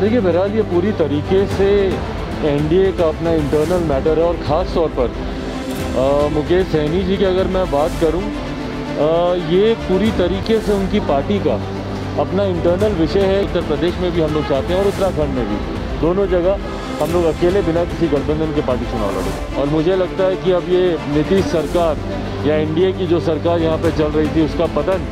देखिए बहरहाल ये पूरी तरीके से एनडीए का अपना इंटरनल मैटर है और ख़ास तौर पर मुकेश सैनी जी की अगर मैं बात करूँ अ, ये पूरी तरीके से उनकी पार्टी का अपना इंटरनल विषय है। उत्तर प्रदेश में भी हम लोग चाहते हैं और उत्तराखंड में भी। दोनों जगह हम लोग अकेले बिना किसी गठबंधन के पार्टी चुनाव लड़े। और मुझे लगता है कि अब ये नीतीश सरकार या एनडीए की जो सरकार यहाँ पे चल रही थी उसका पतन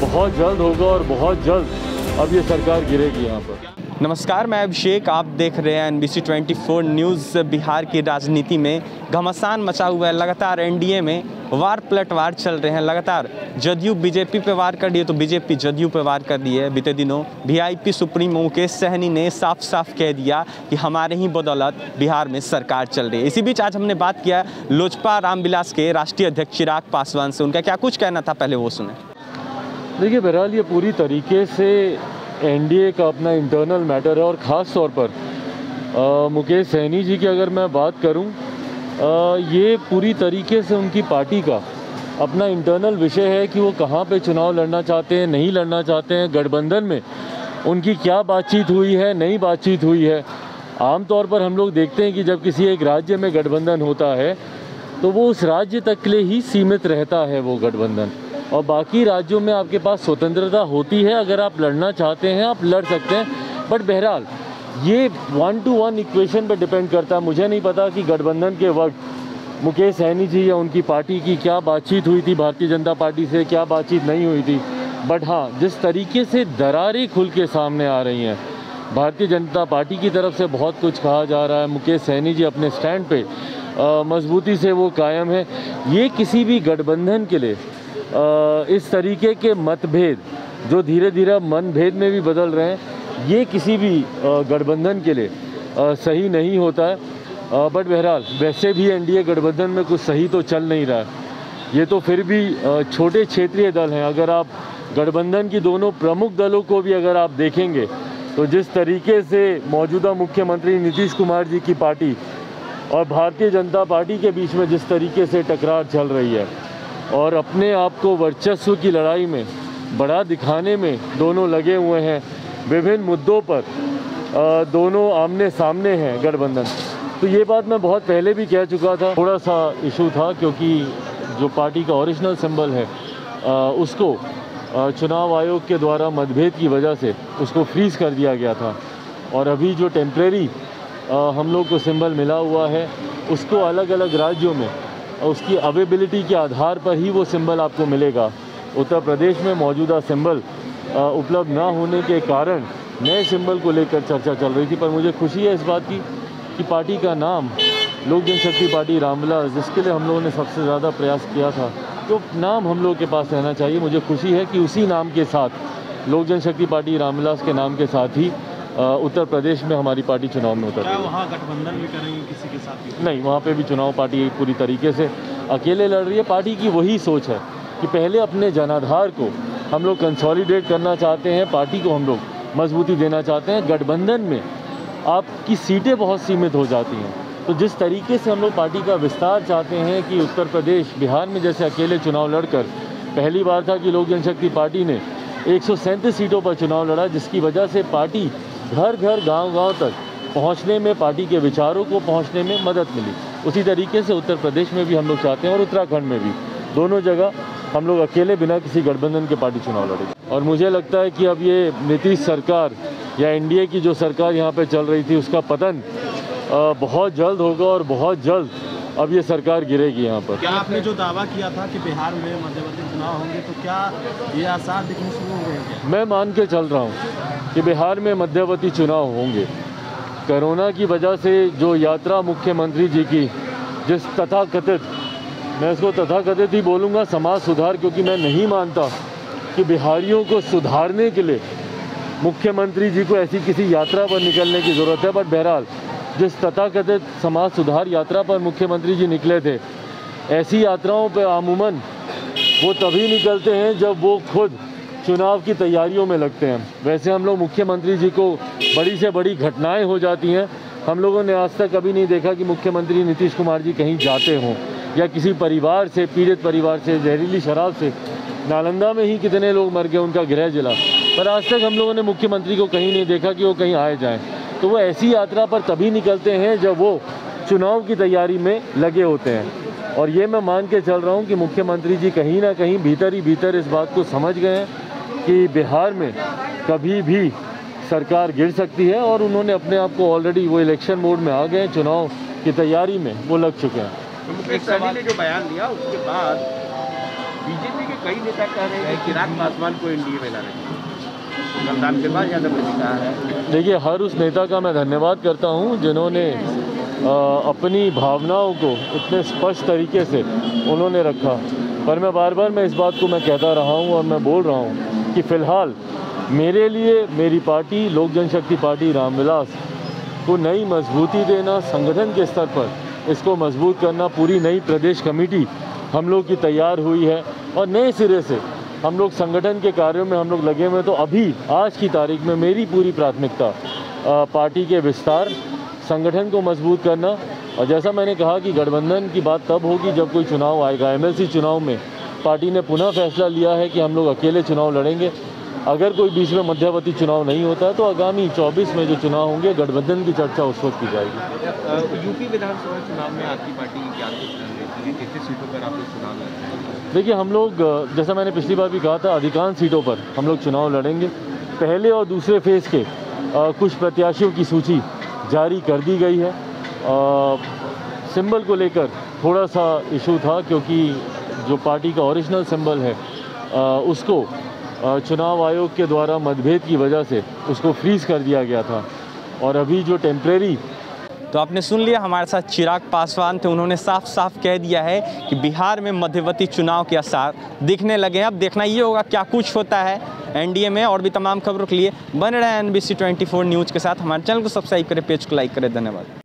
बहुत जल्द होगा और बहुत जल्द अब ये सरकार गिरेगी यहाँ पर। नमस्कार, मैं अभिषेक। आप देख रहे हैं एनबीसी 24 न्यूज़ बिहार की राजनीति में। घमासान मचा हुआ है लगातार एनडीए में। वार पलटवार चल रहे हैं लगातार। जदयू बीजेपी पे वार कर दिए तो बीजेपी जदयू पे वार कर दिए है। बीते दिनों वीआईपी सुप्रीमो मुकेश सहनी ने साफ़ साफ़ कह दिया कि हमारे ही बदौलत बिहार में सरकार चल रही है। इसी बीच आज हमने बात किया लोजपा रामविलास के राष्ट्रीय अध्यक्ष चिराग पासवान से। उनका क्या कुछ कहना था, पहले वो सुने। देखिए बहरहाल, ये पूरी तरीके से एनडीए का अपना इंटरनल मैटर है और ख़ास तौर पर मुकेश सैनी जी की अगर मैं बात करूँ अ, ये पूरी तरीके से उनकी पार्टी का अपना इंटरनल विषय है कि वो कहाँ पे चुनाव लड़ना चाहते हैं नहीं लड़ना चाहते हैं गठबंधन में उनकी क्या बातचीत हुई है नहीं बातचीत हुई है। आमतौर पर हम लोग देखते हैं कि जब किसी एक राज्य में गठबंधन होता है तो वो उस राज्य तक के लिए ही सीमित रहता है वो गठबंधन। और बाकी राज्यों में आपके पास स्वतंत्रता होती है, अगर आप लड़ना चाहते हैं, आप लड़ सकते हैं। बट बहरहाल, ये वन टू वन इक्वेशन पर डिपेंड करता है। मुझे नहीं पता कि गठबंधन के वक्त मुकेश सैनी जी या उनकी पार्टी की क्या बातचीत हुई थी, भारतीय जनता पार्टी से क्या बातचीत नहीं हुई थी। बट हाँ जिस तरीके से दरारें खुल के सामने आ रही हैं, भारतीय जनता पार्टी की तरफ़ से बहुत कुछ कहा जा रहा है। मुकेश सैनी जी अपने स्टैंड पे मजबूती से वो कायम है। ये किसी भी गठबंधन के लिए इस तरीके के मतभेद जो धीरे धीरे मनभेद में भी बदल रहे हैं, ये किसी भी गठबंधन के लिए सही नहीं होता। है बट बहरहाल, वैसे भी एनडीए गठबंधन में कुछ सही तो चल नहीं रहा। है ये तो फिर भी छोटे क्षेत्रीय दल हैं। अगर आप गठबंधन की दोनों प्रमुख दलों को भी अगर आप देखेंगे तो जिस तरीके से मौजूदा मुख्यमंत्री नीतीश कुमार जी की पार्टी और भारतीय जनता पार्टी के बीच में जिस तरीके से टकरार चल रही है और अपने आप को वर्चस्व की लड़ाई में बड़ा दिखाने में दोनों लगे हुए हैं। विभिन्न मुद्दों पर दोनों आमने सामने हैं गठबंधन। तो ये बात मैं बहुत पहले भी कह चुका था। थोड़ा सा इशू था क्योंकि जो पार्टी का ओरिजिनल सिंबल है उसको चुनाव आयोग के द्वारा मतभेद की वजह से उसको फ्रीज कर दिया गया था। और अभी जो टेम्प्रेरी हम लोग को सिंबल मिला हुआ है, उसको अलग अलग राज्यों में उसकी अवेबिलिटी के आधार पर ही वो सिंबल आपको मिलेगा। उत्तर प्रदेश में मौजूदा सिंबल उपलब्ध ना होने के कारण नए सिंबल को लेकर चर्चा चल रही थी, पर मुझे खुशी है इस बात की कि पार्टी का नाम लोक जनशक्ति पार्टी रामविलास, जिसके लिए हम लोगों ने सबसे ज़्यादा प्रयास किया था तो नाम हम लोग के पास रहना चाहिए। मुझे खुशी है कि उसी नाम के साथ, लोक जनशक्ति पार्टी रामविलास के नाम के साथ ही उत्तर प्रदेश में हमारी पार्टी चुनाव में उतर रही है वहाँ गठबंधन भी करेंगे किसी के साथ नहीं वहाँ पे भी चुनाव पार्टी पूरी तरीके से अकेले लड़ रही है। पार्टी की वही सोच है कि पहले अपने जनाधार को हम लोग कंसोलिडेट करना चाहते हैं पार्टी को हम लोग मजबूती देना चाहते हैं। गठबंधन में आपकी सीटें बहुत सीमित हो जाती हैं। तो जिस तरीके से हम लोग पार्टी का विस्तार चाहते हैं कि उत्तर प्रदेश बिहार में जैसे अकेले चुनाव लड़कर पहली बार था कि लोक जनशक्ति पार्टी ने एक सौ सैंतीस सीटों पर चुनाव लड़ा जिसकी वजह से पार्टी घर घर, गाँव गाँव तक पहुँचने में, पार्टी के विचारों को पहुँचने में मदद मिली। उसी तरीके से उत्तर प्रदेश में भी हम लोग चाहते हैं और उत्तराखंड में भी। दोनों जगह हम लोग अकेले बिना किसी गठबंधन के पार्टी चुनाव लड़ेंगे और मुझे लगता है कि अब ये नीतीश सरकार या एनडीए की जो सरकार यहाँ पे चल रही थी, उसका पतन बहुत जल्द होगा और बहुत जल्द अब ये सरकार गिरेगी यहाँ पर। क्या आपने जो दावा किया था कि बिहार में मध्यवर्ती चुनाव होंगे तो क्या ये आसार दिखने शुरू हो गए? मैं मान के चल रहा हूँ कि बिहार में मध्यवर्ती चुनाव होंगे। कोरोना की वजह से जो यात्रा मुख्यमंत्री जी की, जिस तथाकथित, मैं इसको तथाकथित ही बोलूँगा समाज सुधार, क्योंकि मैं नहीं मानता कि बिहारियों को सुधारने के लिए मुख्यमंत्री जी को ऐसी किसी यात्रा पर निकलने की ज़रूरत है। बट बहरहाल, जिस तथाकथित समाज सुधार यात्रा पर मुख्यमंत्री जी निकले थे, ऐसी यात्राओं पर आमूमन वो तभी निकलते हैं जब वो खुद चुनाव की तैयारियों में लगते हैं। वैसे हम लोग मुख्यमंत्री जी को बड़ी से बड़ी घटनाएँ हो जाती हैं। हम लोगों ने आज तक कभी नहीं देखा कि मुख्यमंत्री नीतीश कुमार जी कहीं जाते हों, या किसी परिवार से, पीड़ित परिवार से, जहरीली शराब से। नालंदा में ही कितने लोग मर गए, उनका गृह जिला। पर आज तक हम लोगों ने मुख्यमंत्री को कहीं नहीं देखा कि वो कहीं आए जाएँ। तो वो ऐसी यात्रा पर तभी निकलते हैं जब वो चुनाव की तैयारी में लगे होते हैं। और ये मैं मान के चल रहा हूँ कि मुख्यमंत्री जी कहीं ना कहीं भीतर ही भीतर इस बात को समझ गए हैं कि बिहार में कभी भी सरकार गिर सकती है और उन्होंने अपने आप को ऑलरेडी वो इलेक्शन मोड में आ गए हैं चुनाव की तैयारी में वो लग चुके हैं। तो ने जो बयान दिया उसके बाद बीजेपी के कई नेता कह रहे हैं कि चिराग पासवान को एनडीए में लाना चाहिए मतदान के बाद यादव ने कहा है। देखिए हर उस नेता का मैं धन्यवाद करता हूँ जिन्होंने अपनी भावनाओं को इतने स्पष्ट तरीके से उन्होंने रखा। पर मैं बार बार मैं इस बात को मैं कहता रहा हूँ और मैं बोल रहा हूँ कि फ़िलहाल मेरे लिए मेरी पार्टी, लोक जनशक्ति पार्टी रामविलास को नई मजबूती देना, संगठन के स्तर पर इसको मज़बूत करना, पूरी नई प्रदेश कमेटी हम लोग की तैयार हुई है और नए सिरे से हम लोग संगठन के कार्यों में हम लोग लगे हुए तो अभी आज की तारीख में मेरी पूरी प्राथमिकता पार्टी के विस्तार संगठन को मज़बूत करना। और जैसा मैंने कहा कि गठबंधन की बात तब होगी जब कोई चुनाव आएगा। एमएलसी चुनाव में पार्टी ने पुनः फैसला लिया है कि हम लोग अकेले चुनाव लड़ेंगे। अगर कोई बीच में मध्यावधि चुनाव नहीं होता तो आगामी 24 में जो चुनाव होंगे गठबंधन की चर्चा उस वक्त की जाएगी। यूपी विधानसभा चुनाव में आपकी पार्टी क्या है? सीटों पर आप चुनाव देखिए हम लोग जैसा मैंने पिछली बार भी कहा था अधिकांश सीटों पर हम लोग चुनाव लड़ेंगे। पहले और दूसरे फ़ेज़ के कुछ प्रत्याशियों की सूची जारी कर दी गई है। सिंबल को लेकर थोड़ा सा इशू था क्योंकि जो पार्टी का ओरिजिनल सिंबल है अ, उसको अ, चुनाव आयोग के द्वारा मतभेद की वजह से उसको फ्रीज कर दिया गया था। और अभी जो टेम्प्रेरी तो आपने सुन लिया हमारे साथ चिराग पासवान थे उन्होंने साफ़ साफ़ कह दिया है कि बिहार में मध्यवर्ती चुनाव के आसार दिखने लगे हैं। अब देखना ये होगा क्या कुछ होता है। एनडीए में और भी तमाम खबरों के लिए बन रहे N B C twenty four news के साथ। हमारे चैनल को सब्सक्राइब करें, पेज को लाइक करें। धन्यवाद।